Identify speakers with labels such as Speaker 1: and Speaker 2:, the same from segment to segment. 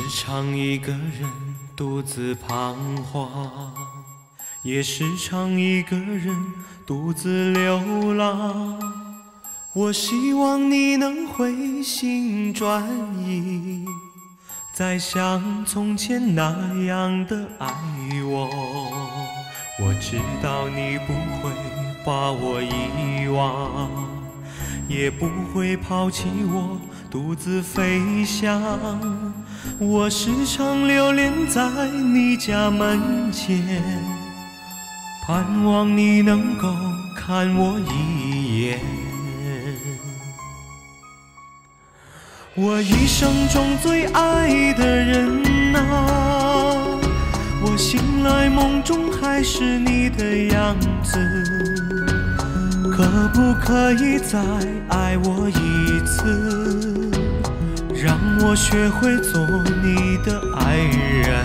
Speaker 1: 时常一个人独自彷徨，也时常一个人独自流浪。我希望你能回心转意，再像从前那样的爱我。我知道你不会把我遗忘，也不会抛弃我独自飞翔。我时常留恋在你家门前，盼望你能够看我一眼。我一生中最爱的人啊，我醒来梦中还是你的样子，可不可以再爱我一次，让我学会做你的爱人？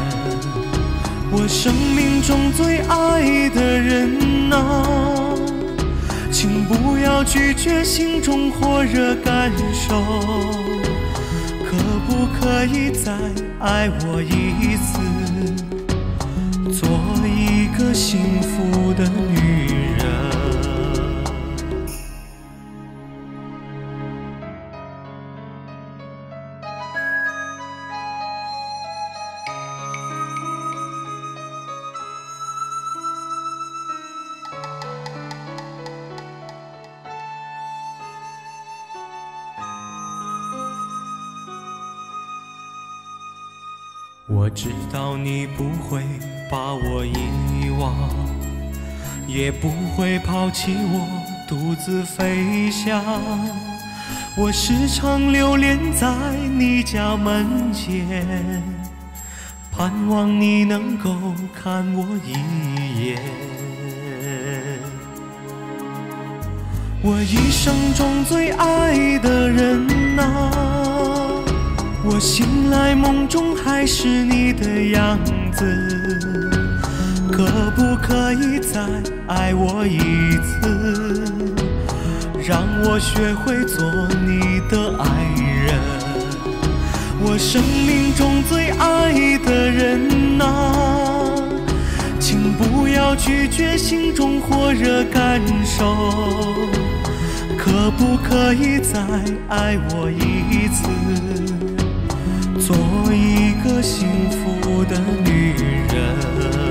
Speaker 1: 我生命中最爱的人啊，请不要拒绝心中火热感受。可不可以再爱我一次，做一个幸福的女我知道你不会把我遗忘，也不会抛弃我独自飞翔。我时常留恋在你家门前，盼望你能够看我一眼。我一生中最爱的人啊，我醒来梦中还是你的样子，可不可以再爱我一次，让我学会做你的爱人？我生命中最爱的人啊，请不要拒绝心中火热感受。可不可以再爱我一次，个幸福的女人？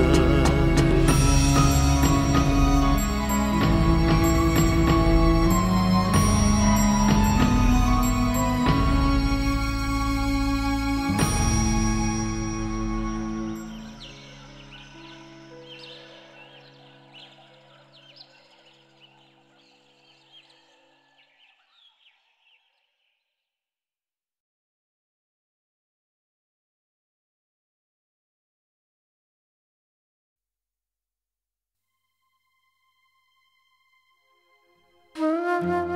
Speaker 1: 当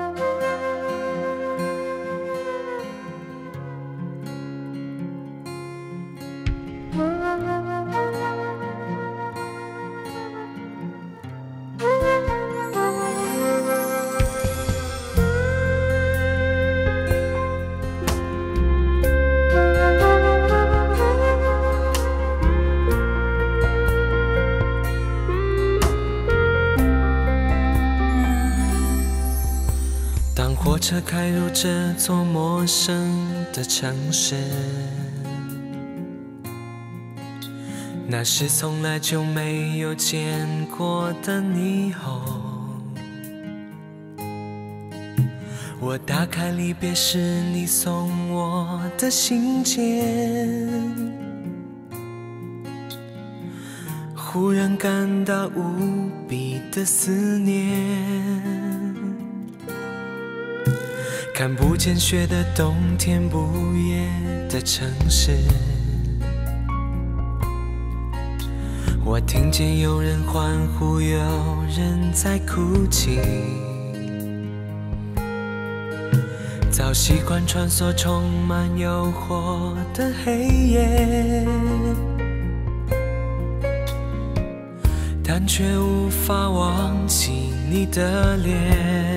Speaker 1: 车开入这座陌生的城市，那是从来就没有见过的霓虹。我打开离别时你送我的信件，忽然感到无比的思念。看不见雪的冬天，不夜的城市。我听见有人欢呼，有人在哭泣。早习惯穿梭充满诱惑的黑夜，但却无法忘记你的脸。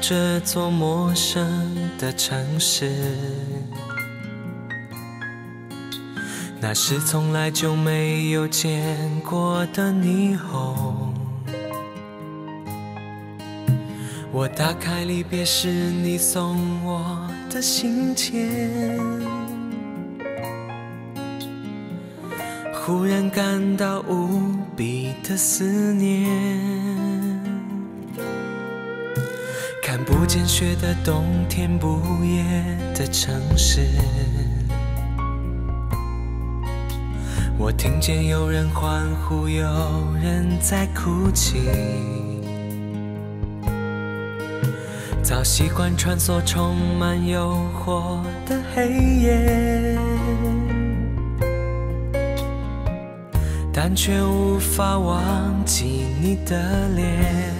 Speaker 1: 这座陌生的城市，那是从来就没有见过的霓虹。我打开离别时你送我的信笺，忽然感到无比的思念。见雪的冬天，不夜的城市。我听见有人欢呼，有人在哭泣。早习惯穿梭充满诱惑的黑夜，但却无法忘记你的脸。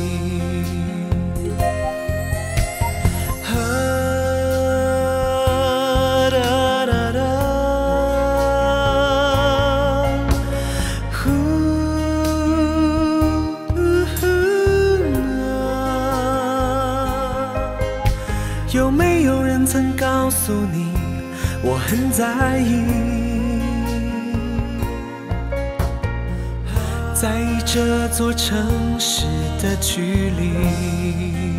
Speaker 1: 诉你，我很在意，在意这座城市的距离。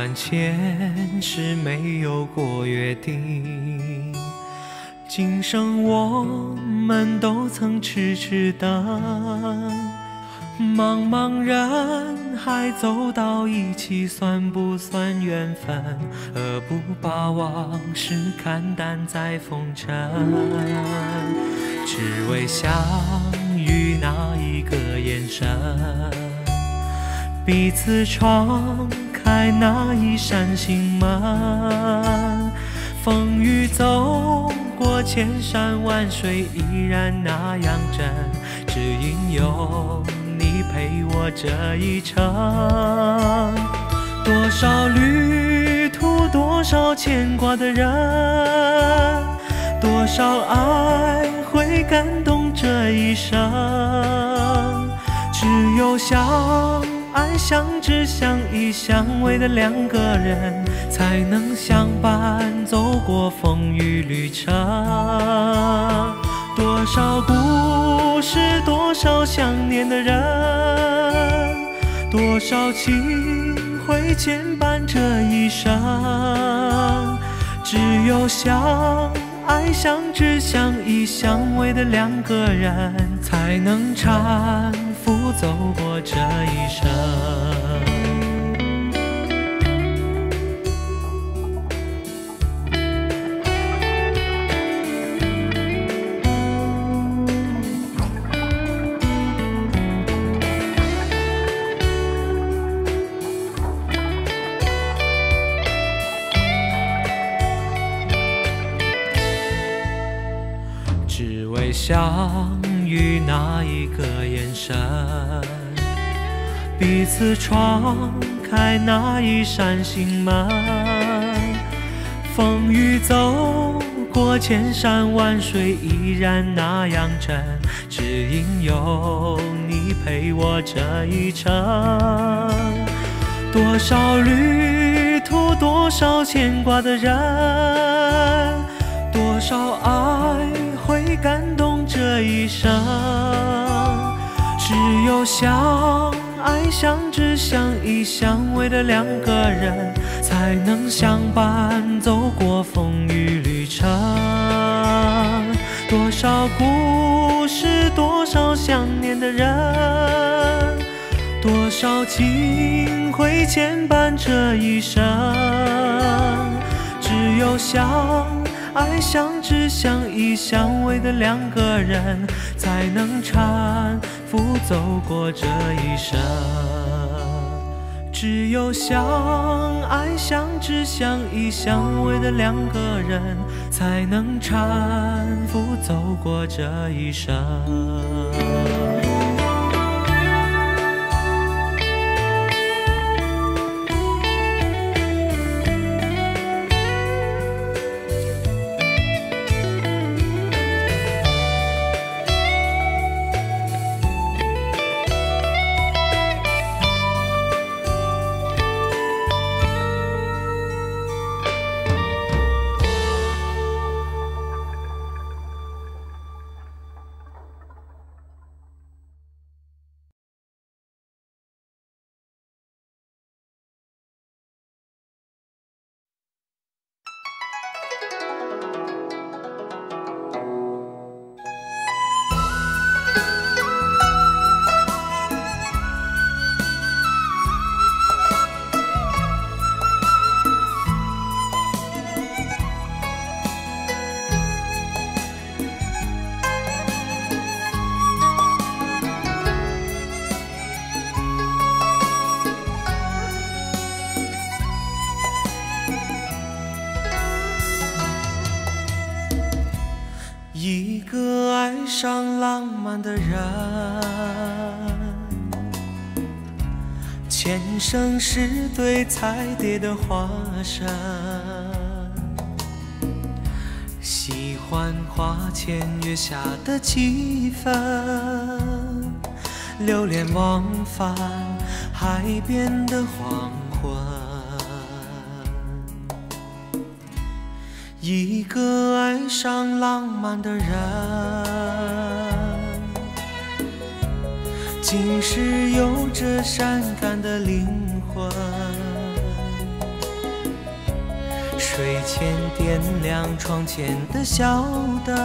Speaker 1: 就算前世没有过约定，今生我们都曾痴痴等。茫茫人海走到一起，算不算缘分？何不把往事看淡在风尘？只为相遇那一个眼神，彼此敞开那一扇心门。风雨走过千山万水，依然那样真，只因有。你陪我这一程，多少旅途，多少牵挂的人，多少爱会感动这一生。只有相爱、相知、相依、相偎的两个人，才能相伴走过风雨旅程。多少故事，多少想念的人，多少情会牵绊这一生。只有相爱、相知、相依、相偎的两个人，才能搀走过这一生。只为笑彼此闯开那一扇心门。风雨走过千山万水，依然那样真，只因有你陪我这一程。多少旅途，多少牵挂的人，多少爱。会感动这一生，只有相爱、相知、相依、相偎的两个人，才能相伴走过风雨旅程。多少故事，多少想念的人，多少情会牵绊这一生，只有相。爱相知、相依、相偎的两个人，才能搀福走过这一生。只有相爱、相知、相依、相偎的两个人，才能搀扶走过这一生。对彩蝶的化身，喜欢花前月下的气氛，流连忘返海边的黄昏。一个爱上浪漫的人，竟是有着善感的灵魂。睡前点亮窗前的小灯，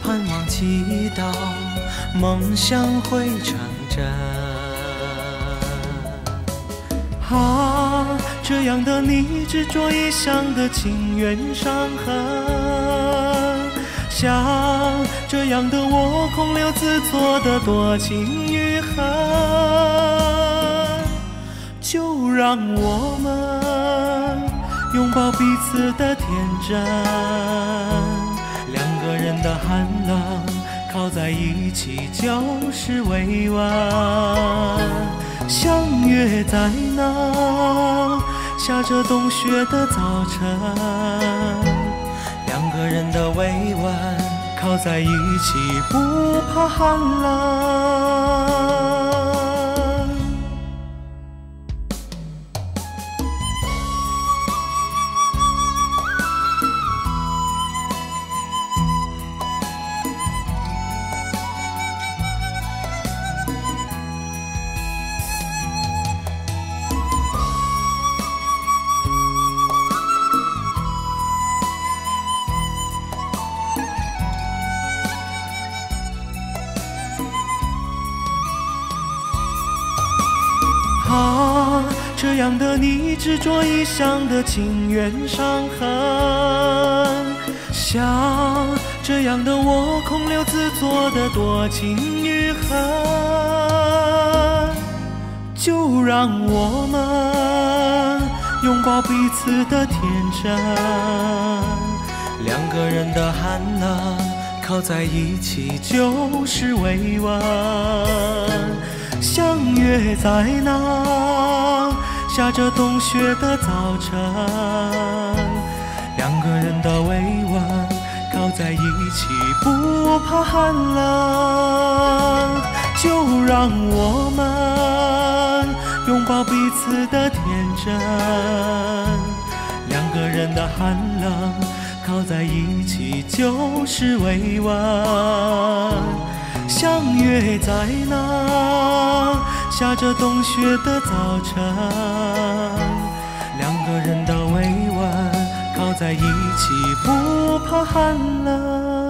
Speaker 1: 盼望祈祷梦想会成真。啊，这样的你执着一厢的情愿伤痕，像这样的我空留自作的多情与恨，就让我们拥抱彼此的天真，两个人的寒冷。靠在一起就是委婉，相约在那下着冬雪的早晨，两个人的委婉，靠在一起不怕寒冷。这样的你执着一厢的情缘伤痕，像这样的我空留自作的多情与恨，就让我们拥抱彼此的天真，两个人的寒冷靠在一起就是委婉，相约在那。下着冬雪的早晨，两个人的委婉靠在一起，不怕寒冷。就让我们拥抱彼此的天真，两个人的寒冷靠在一起就是委婉，相约在那。下着冬雪的早晨，两个人的委婉靠在一起，不怕寒冷。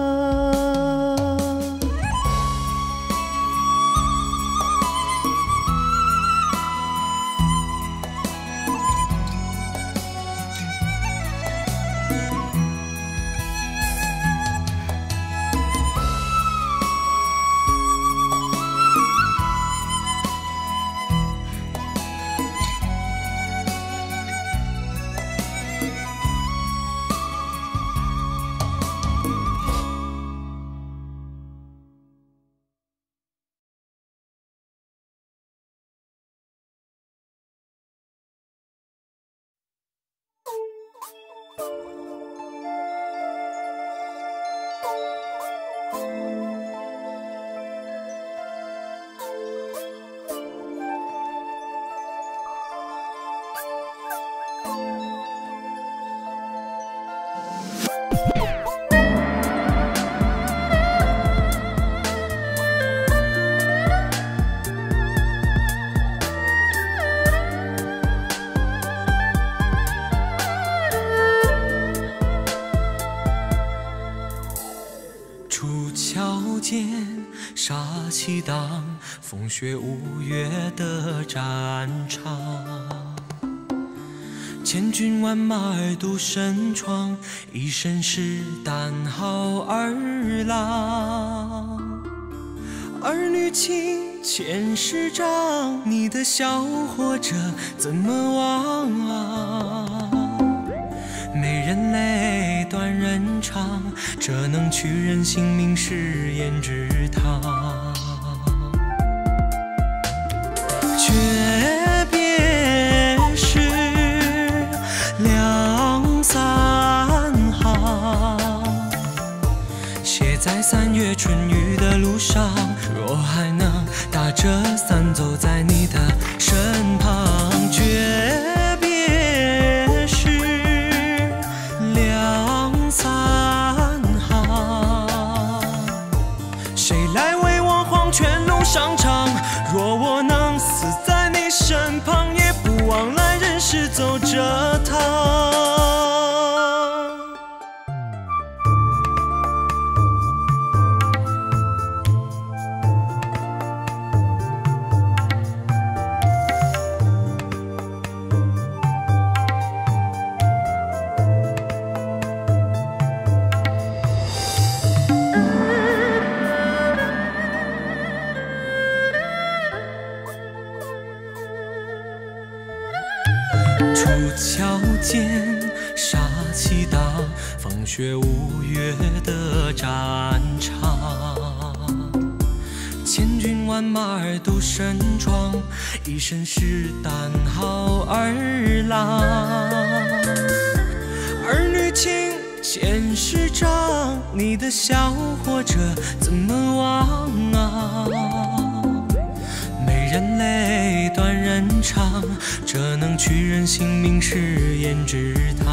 Speaker 1: 雪五月的战场，千军万马儿独身闯，一身是胆豪儿郎。儿女情千世长，你的笑活着怎么忘？美人泪，断人肠，这能取人性命是胭脂上。若还能打着伞走在你的一身是胆好儿郎。儿女情，前世账，你的笑活着怎么忘啊？美人泪，断人肠，这能取人性命是胭脂糖。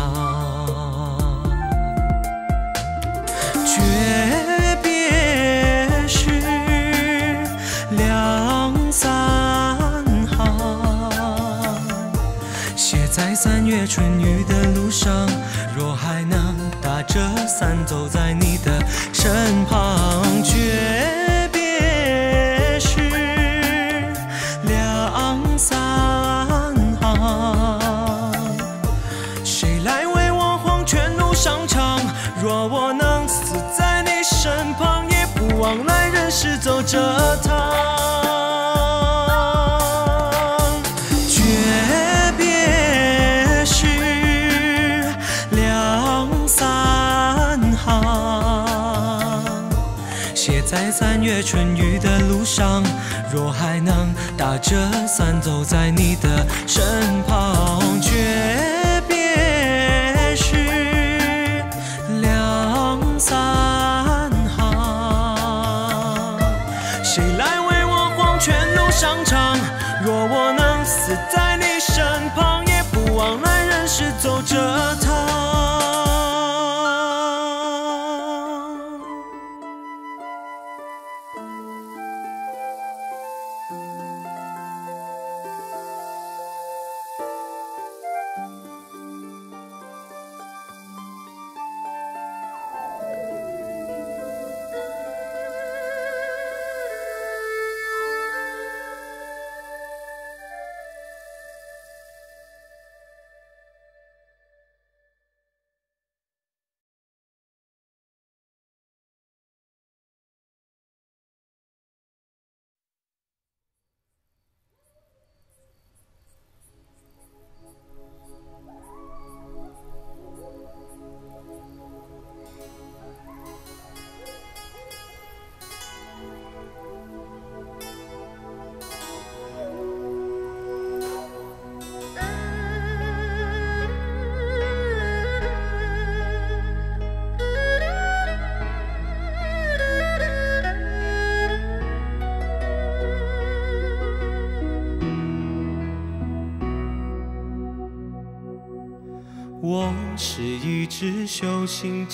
Speaker 1: 在春雨的路上。若还能打着伞走在你的身旁，若还能打着伞走在你的身旁，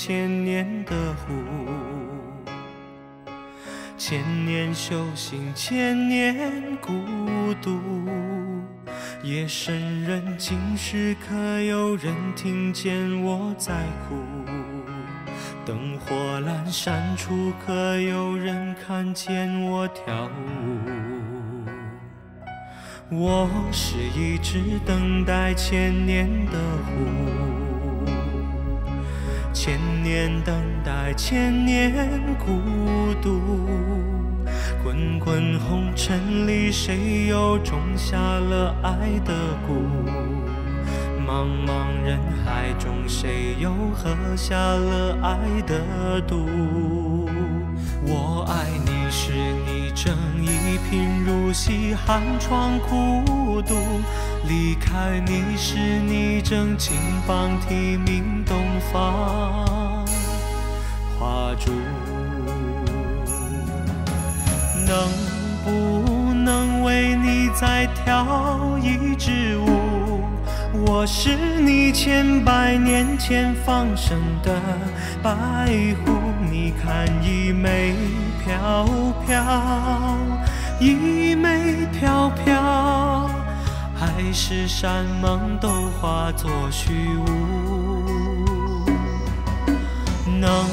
Speaker 1: 千年的狐，千年修行，千年孤独。夜深人静时，可有人听见我在哭？灯火阑珊处，可有人看见我跳舞？我是一只等待千年的狐，千年等待，千年孤独。滚滚红尘里，谁又种下了爱的蛊？茫茫人海中，谁又喝下了爱的毒？我爱你时，你正一贫如洗，寒窗苦读；离开你时，你正金榜题名，东方花烛。能不能为你再跳一支舞？我是你千百年前放生的白狐，你看衣袂飘飘，衣袂飘飘，海誓山盟都化作虚无。能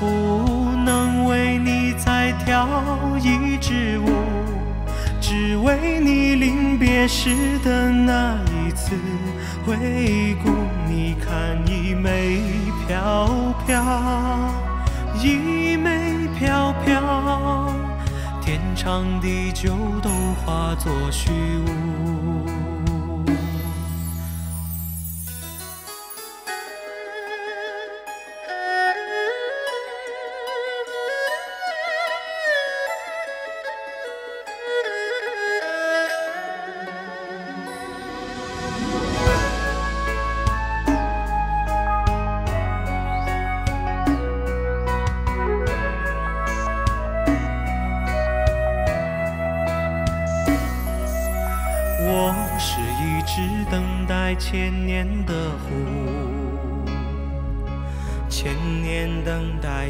Speaker 1: 不能为你再跳一支舞？只为你临别时的那一次回顾。你看衣袂飘飘，衣袂飘飘，天长地久都化作虚无。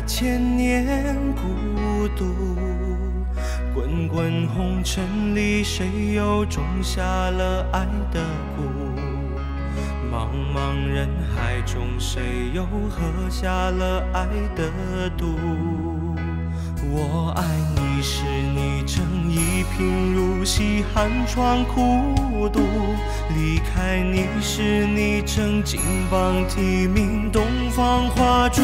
Speaker 1: 千年孤独。滚滚红尘里，谁又种下了爱的蛊？茫茫人海中，谁又喝下了爱的毒？我爱你时，你正一贫如洗，寒窗苦读；离开你时，你正金榜题名，东方花烛。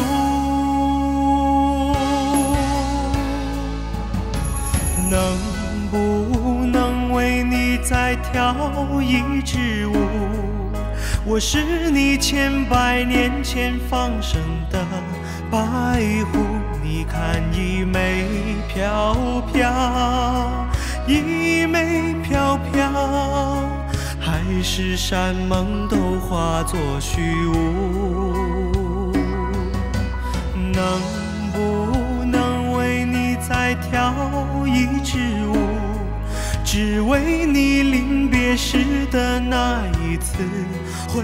Speaker 1: 跳一支舞？我是你千百年前放生的白狐。你看，一枚飘飘，一枚飘飘，海誓山盟都化作虚无。能不能为你再跳一支舞？只为你临别时的那一次回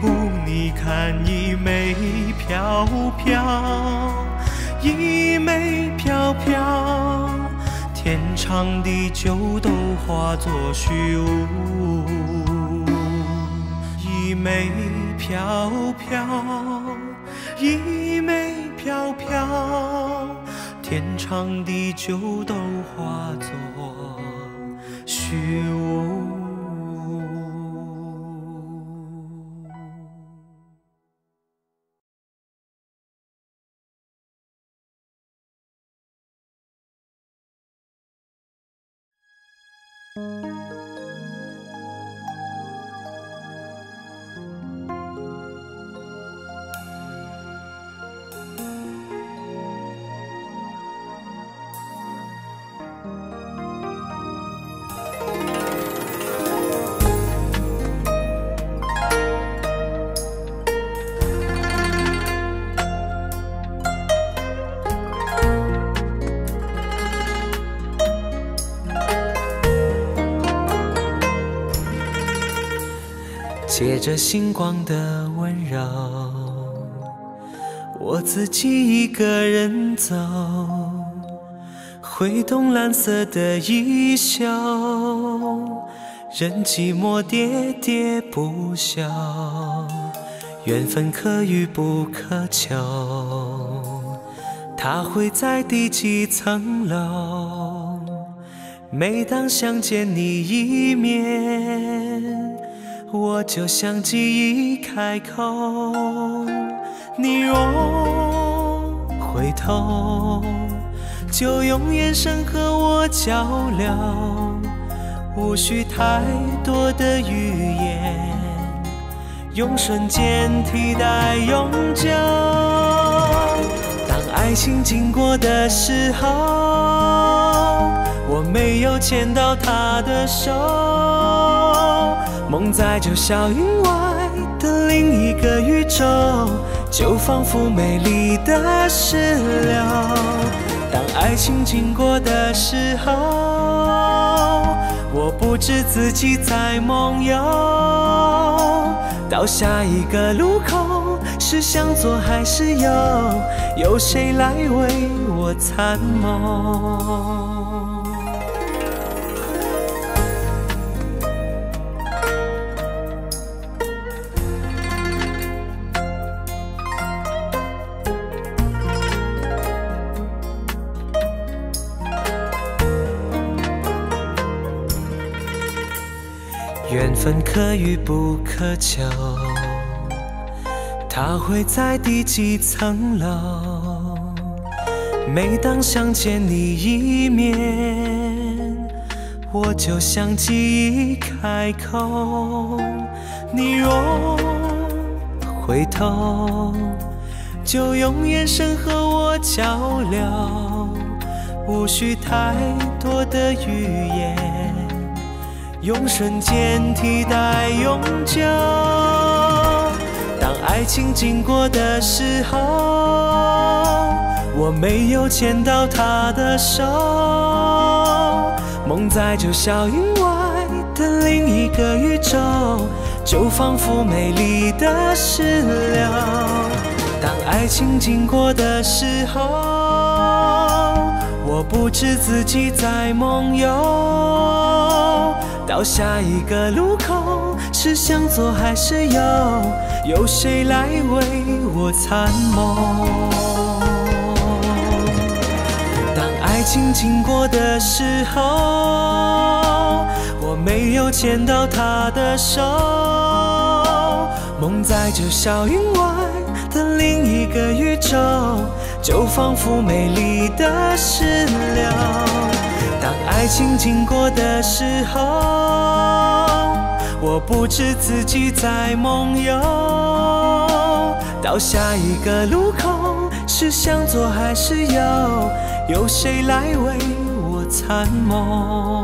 Speaker 1: 顾。你看，衣袂飘飘。衣袂飘飘，天长地久都化作虚无。衣袂飘飘，衣袂飘飘，天长地久都化作虚无。着星光的温柔，我自己一个人走，挥动蓝色的衣袖，任寂寞喋喋不休。缘分可遇不可求，它会在第几层楼？每当想见你一面。我就像记忆开口，你若回头，就用眼神和我交流，无需太多的语言，用瞬间替代永久。当爱情经过的时候，我没有牵到他的手。梦在九霄云外的另一个宇宙，就仿佛美丽的石榴。当爱情经过的时候，我不知自己在梦游。到下一个路口，是向左还是右？有谁来为我参谋？缘分可遇不可求，它会在第几层楼？每当想见你一面，我就像记忆开口。你若回头，就用眼神和我交流，无需太多的语言。用瞬间替代永久。当爱情经过的时候，我没有牵到他的手。梦在九霄云外的另一个宇宙，就仿佛美丽的事了。当爱情经过的时候，我不知自己在梦游。到下一个路口，是向左还是右？有谁来为我参谋？当爱情经过的时候，我没有牵到他的手，梦在这小云外。的另一个宇宙，就仿佛美丽的事了。当爱情经过的时候，我不知自己在梦游。到下一个路口，是向左还是右？有谁来为我参谋？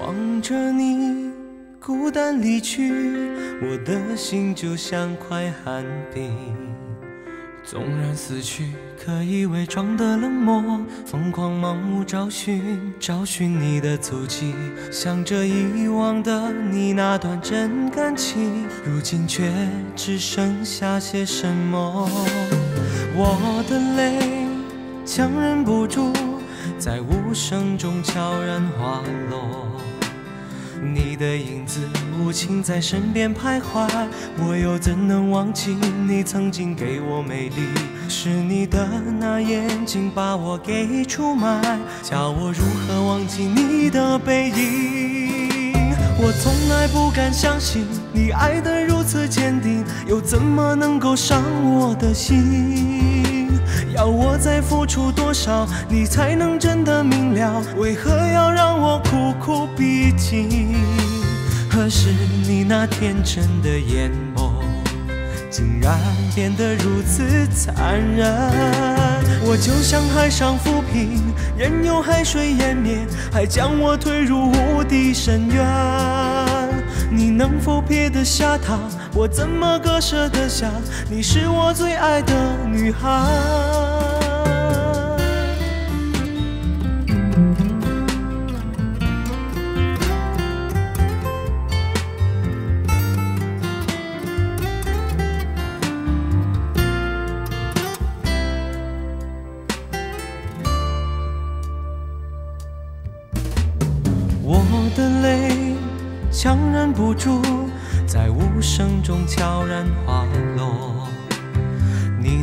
Speaker 1: 望着你孤单离去，我的心就像块寒冰。纵然死去，可以伪装的冷漠，疯狂盲目找寻，找寻你的足迹，想着遗忘的你那段真感情，如今却只剩下些什么？我的泪强忍不住，在无声中悄然滑落。你的影子无情在身边徘徊，我又怎能忘记你曾经给我美丽？是你的那眼睛把我给出卖，叫我如何忘记你的背影？我从来不敢相信你爱得如此坚定，又怎么能够伤我的心？要我再付出多少，你才能真的明了？为何要让我苦苦逼近？可是你那天真的眼眸，竟然变得如此残忍。我就像海上浮萍，任由海水淹灭，还将我推入无底深渊。你能否撇得下他？我怎么割舍得下？你是我最爱的女孩。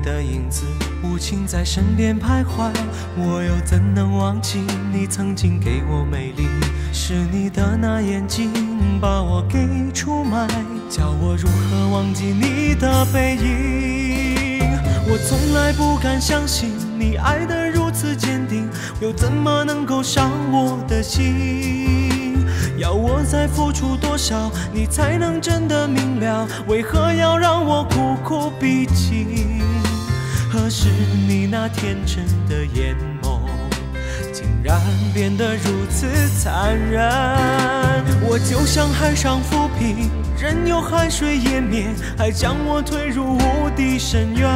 Speaker 1: 的影子无情在身边徘徊，我又怎能忘记你曾经给我美丽？是你的那眼睛把我给出卖，叫我如何忘记你的背影？我从来不敢相信你爱得如此坚定，又怎么能够伤我的心？要我再付出多少，你才能真的明了？为何要让我苦苦逼近？是你那天真的眼眸，竟然变得如此残忍？我就像海上浮萍，任由海水湮灭，还将我推入无底深渊。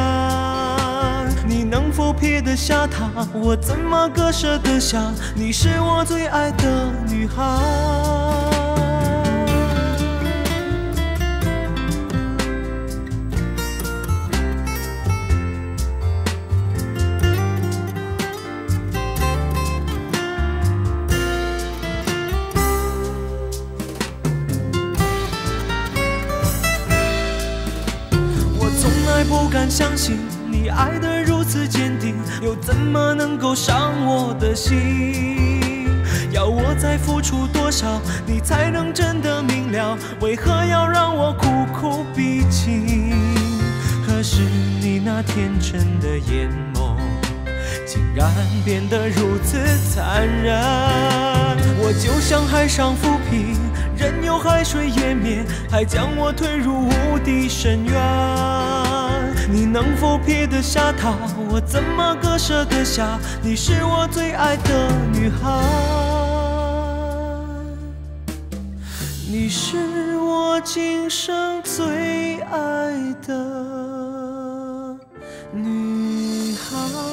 Speaker 1: 你能否撇得下他？我怎么割舍得下？你是我最爱的女孩。不敢相信你爱得如此坚定，又怎么能够伤我的心？要我再付出多少，你才能真的明了？为何要让我苦苦逼近？可是你那天真的眼眸，竟然变得如此残忍。我就像海上浮萍，任由海水湮灭，还将我推入无底深渊。你能否撇得下他？我怎么割舍得下？你是我最爱的女孩。你是我今生最爱的女孩。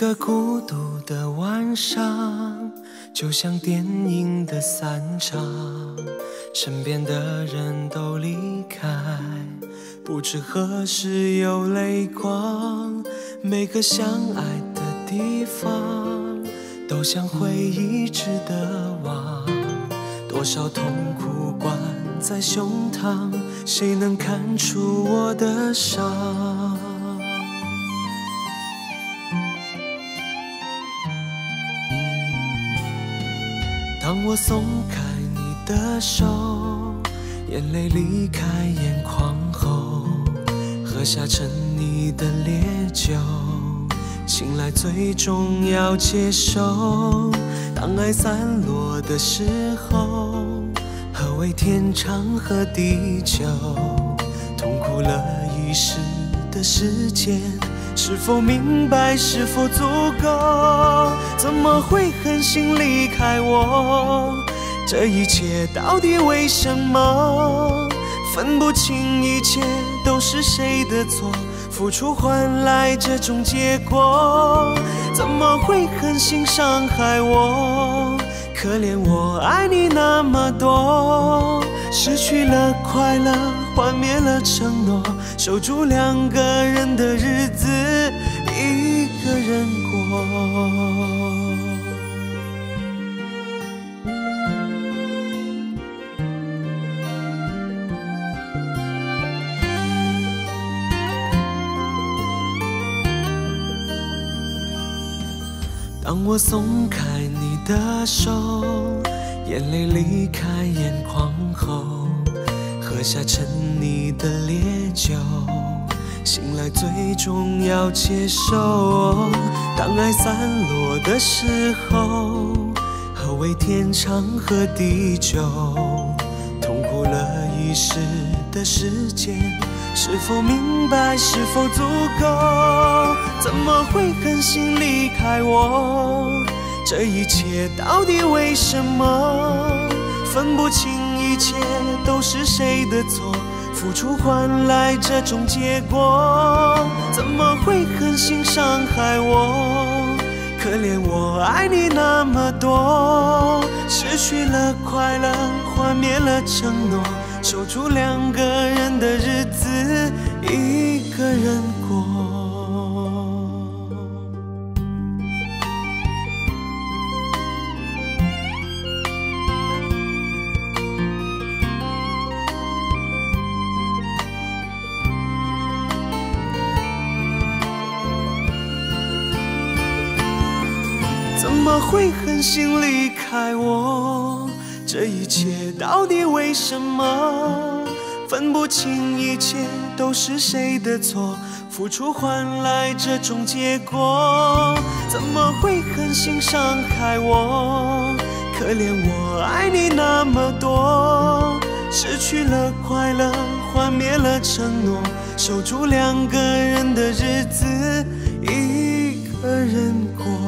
Speaker 1: 个孤独的晚上，就像电影的散场，身边的人都离开，不知何时有泪光。每个相爱的地方，都像回忆值得忘。多少痛苦关在胸膛，谁能看出我的伤？当我松开你的手，眼泪离开眼眶后，喝下沉溺的烈酒，醒来最终要接受。当爱散落的时候，何谓天长和地久？痛苦了一世的时间。是否明白？是否足够？怎么会狠心离开我？这一切到底为什么？分不清一切都是谁的错，付出换来这种结果，怎么会狠心伤害我？可怜我爱你那么多，失去了快乐，幻灭了承诺，守住两个人的日子，一个人过。当我松开你。的手，眼泪离开眼眶后，喝下沉溺的烈酒，醒来最终要接受。当爱散落的时候，何谓天长和地久？痛苦了一时的时间，是否明白？是否足够？怎么会狠心离开我？这一切到底为什么？分不清一切都是谁的错，付出换来这种结果，怎么会狠心伤害我？可怜我爱你那么多，失去了快乐，幻灭了承诺，守住两个人的日子，一个人怎么会狠心离开我，这一切到底为什么？分不清一切都是谁的错，付出换来这种结果，怎么会狠心伤害我？可怜我爱你那么多，失去了快乐，幻灭了承诺，守住两个人的日子，一个人过。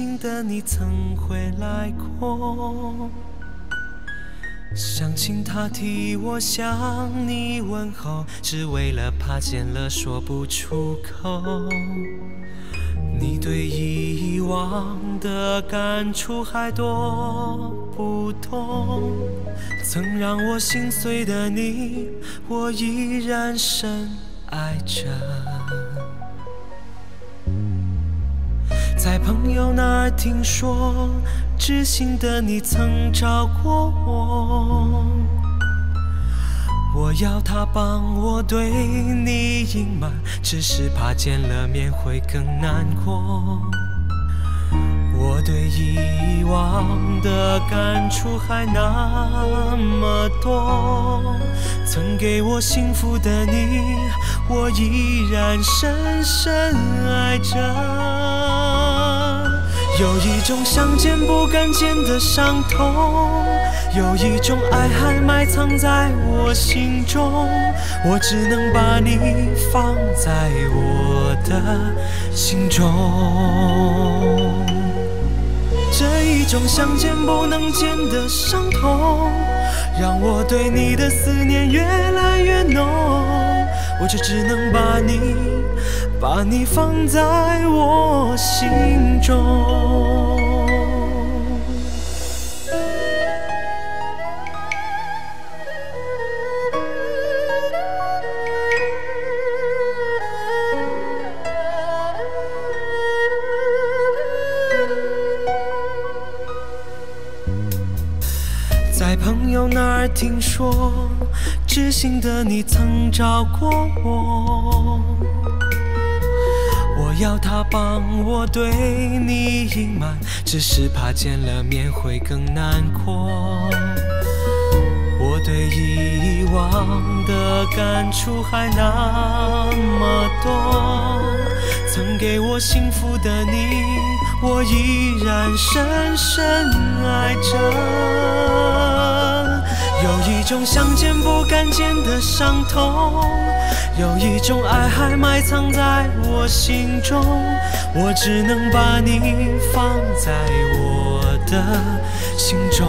Speaker 1: 心的你曾回来过。想请他替我向你问候，只为了怕见了说不出口。你对以往的感触还多不懂，曾让我心碎的你，我依然深爱着。在朋友那儿听说，知心的你曾找过我，我要他帮我对你隐瞒，只是怕见了面会更难过。我对以往的感触还那么多，曾给我幸福的你，我依然深深爱着。有一种想见不敢见的伤痛，有一种爱还埋藏在我心中，我只能把你放在我的心中。这一种想见不能见的伤痛，让我对你的思念越来越浓，我却只能把你。把你放在我心中。在朋友那儿听说，知心的你曾找过我。我要他帮我对你隐瞒，只是怕见了面会更难过。我对以往的感触还那么多，曾给我幸福的你，我依然深深爱着。有一种想见不敢见的伤痛。有一种爱还埋藏在我心中，我只能把你放在我的心中。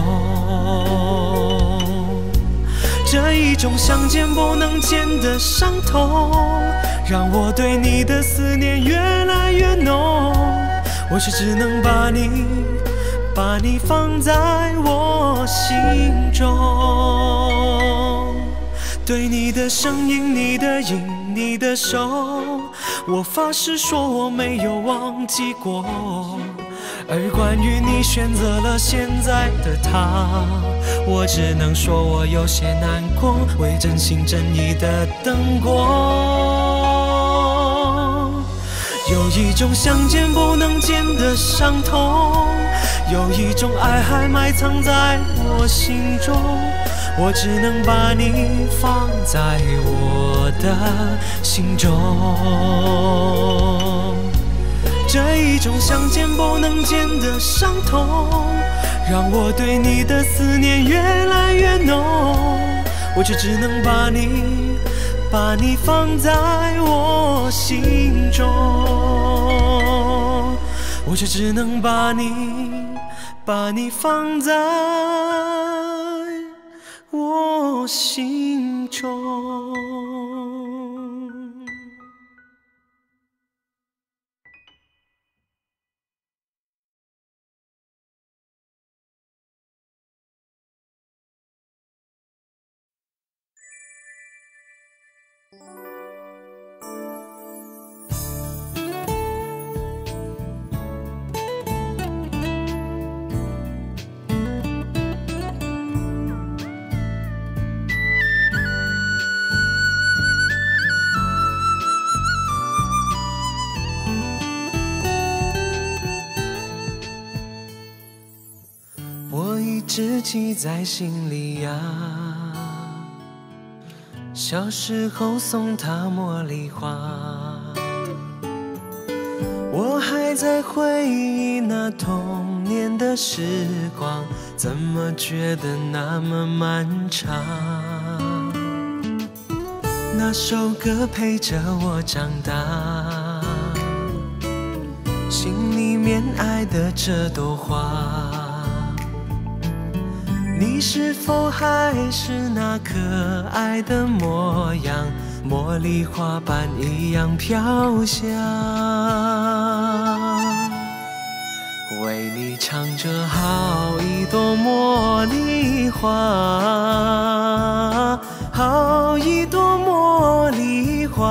Speaker 1: 这一种想见不能见的伤痛，让我对你的思念越来越浓，我却只能把你，把你放在我心中。对你的声音，你的影，你的手，我发誓说我没有忘记过。而关于你选择了现在的他，我只能说我有些难过，为真心真意的等过。有一种想见不能见的伤痛，有一种爱还埋藏在我心中。我只能把你放在我的心中，这一种想见不能见的伤痛，让我对你的思念越来越浓。我却只能把你，把你放在我心中，我却只能把你，把你放在。我心中。只记在心里呀。小时候送他茉莉花，我还在回忆那童年的时光，怎么觉得那么漫长？那首歌陪着我长大，心里面爱的这朵花，你是否还是那可爱的模样？茉莉花瓣一样飘香，为你唱着好一朵茉莉花，好一朵茉莉花。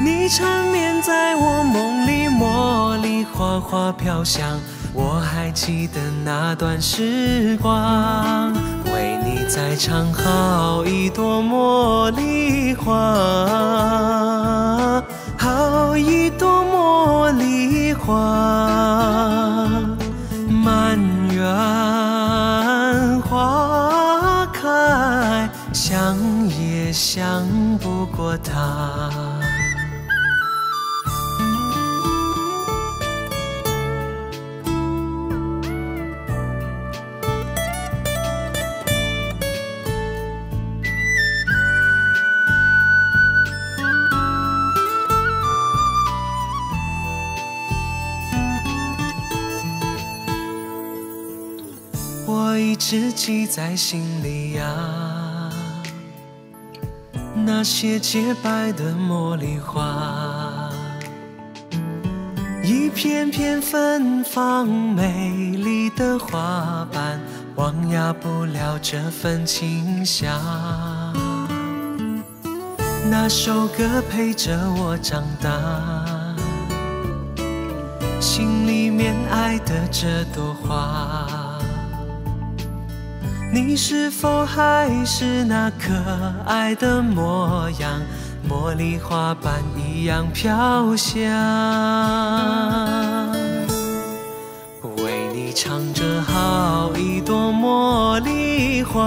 Speaker 1: 你缠绵在我梦里，茉莉花花飘香，我还记得那段时光。为你再唱好一朵茉莉花，好一朵茉莉花，满园花开，香也香只记在心里呀，那些洁白的茉莉花，一片片芬芳美丽的花瓣，忘压不了这份清香。那首歌陪着我长大，心里面爱的这朵花。你是否还是那可爱的模样？茉莉花瓣一样飘香，为你唱着好一朵茉莉花，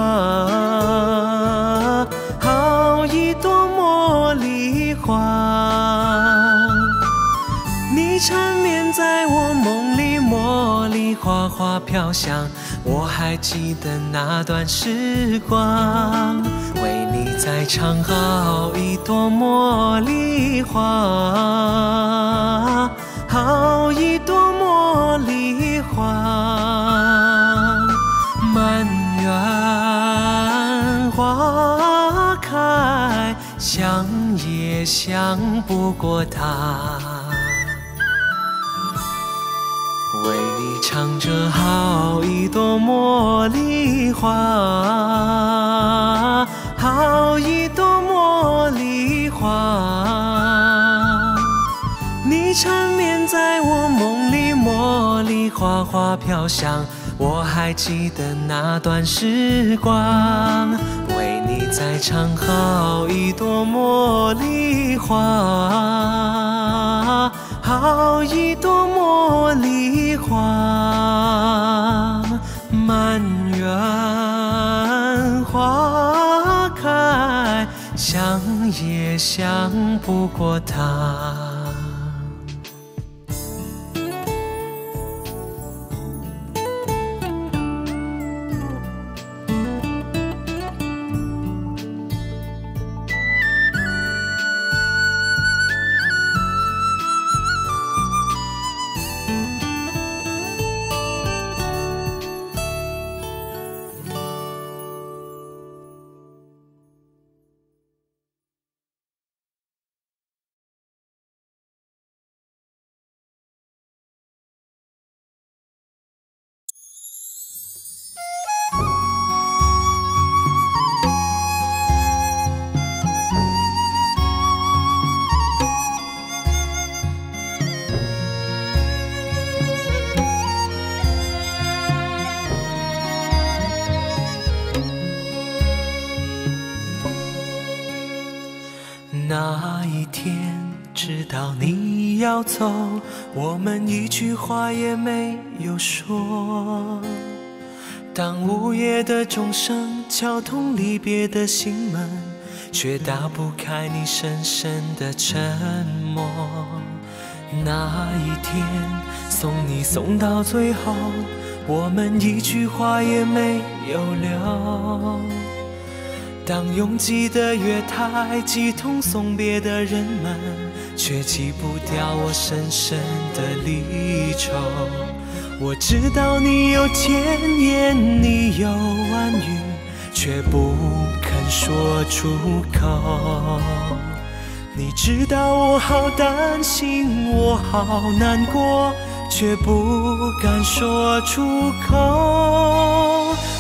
Speaker 1: 好一朵茉莉花。你缠绵在我梦里，茉莉花花飘香。我还记得那段时光，为你在唱好一朵茉莉花，好一朵茉莉花，满园花开，想也想不过它。唱着好一朵茉莉花，好一朵茉莉花。你缠绵在我梦里，茉莉花花飘香。我还记得那段时光，为你再唱好一朵茉莉花。好一朵茉莉花，满园花开，想也想不过它。走，我们一句话也没有说。当午夜的钟声敲痛离别的心门，却打不开你深深的沉默。那一天送你送到最后，我们一句话也没有留。当拥挤的月台挤痛送别的人们。却记不掉我深深的离愁。我知道你有千言，你有万语，却不肯说出口。你知道我好担心，我好难过。却不敢说出口。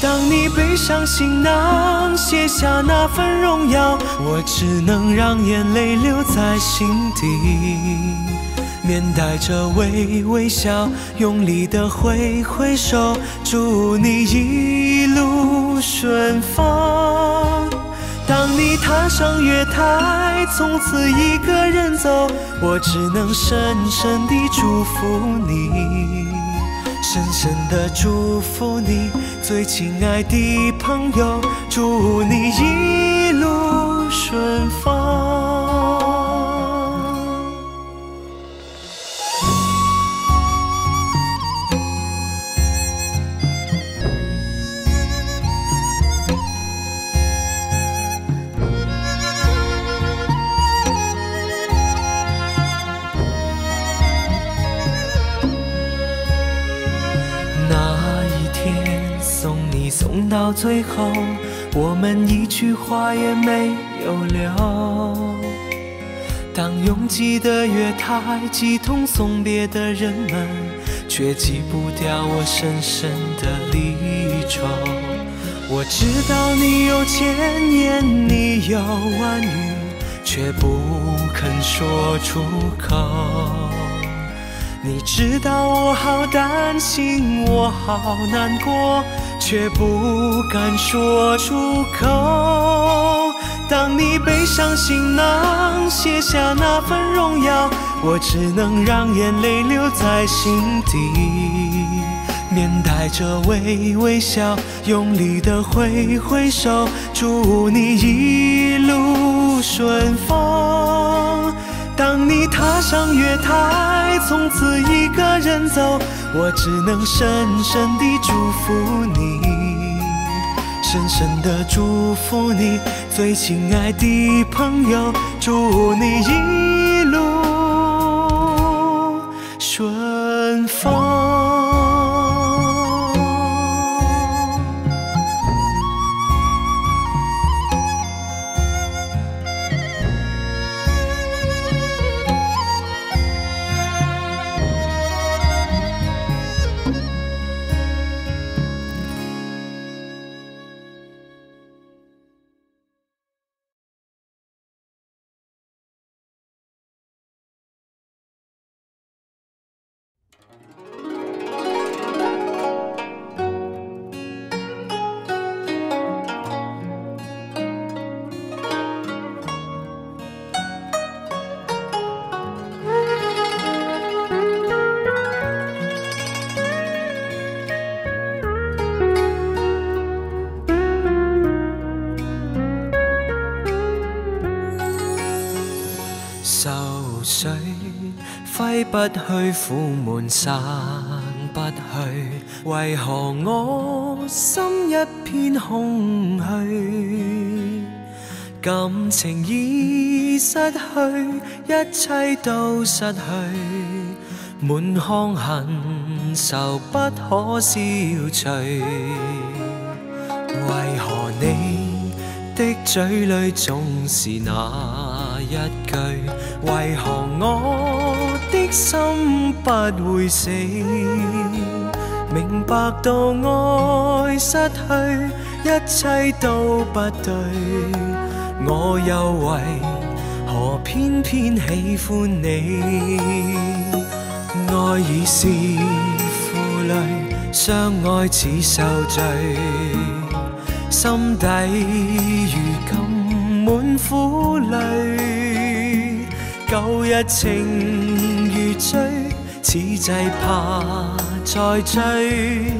Speaker 1: 当你背上行囊，卸下那份荣耀，我只能让眼泪留在心底，面带着微微笑，用力的挥挥手，祝你一路顺风。当你踏上月台，从此一个人走，我只能深深地祝福你，深深的祝福你，最亲爱的朋友，祝你一路顺风。到最后，我们一句话也没有留。当拥挤的月台挤痛送别的人们，却挤不掉我深深的离愁。我知道你有千言，你有万语，却不肯说出口。你知道我好担心，我好难过，却不敢说出口。当你背上行囊，卸下那份荣耀，我只能让眼泪留在心底，面带着微微笑，用力的挥挥手，祝你一路顺风。当你踏上月台，从此一个人走，我只能深深地祝福你，深深的祝福你，最亲爱的朋友，祝你一路顺风。不去苦闷散不去，为何我心一片空虚？感情已失去，一切都失去，满腔恨愁不可消除。为何你的嘴里总是那一句？为何我？的心不会死，明白到爱失去，一切都不对，我又为何偏偏喜欢你？爱已是负累，相爱似受罪，心底如今满苦泪，旧日情。追，此际怕再追，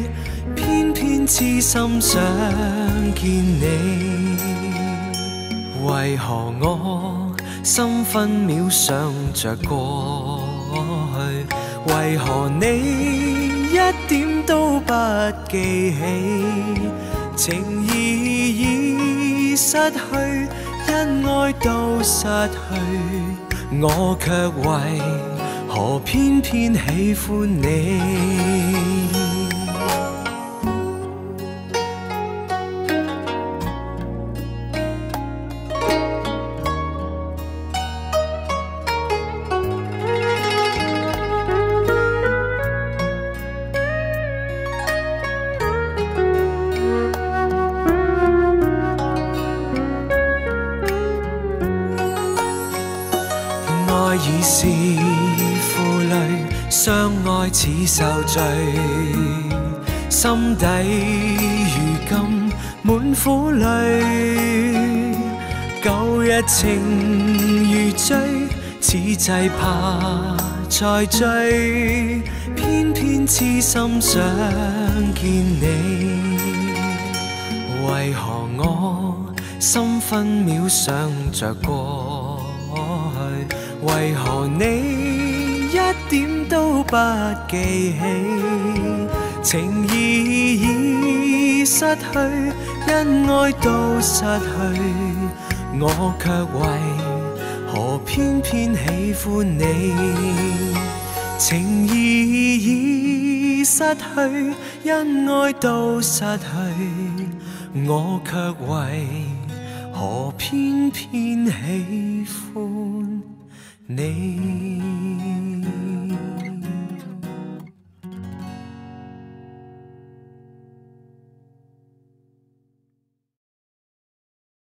Speaker 1: 偏偏痴心想见你。为何我心分秒想着过去？为何你一点都不记起？情义已失去，恩爱都失去。我却为何偏偏喜欢你？情如醉，此际怕再追，偏偏痴心想见你。为何我心分秒想着过去？为何你一点都不记起？情义已失去，恩爱都失去，我却为何偏偏喜欢你？情意已失去，恩爱都失去，我却为何偏偏喜欢？你。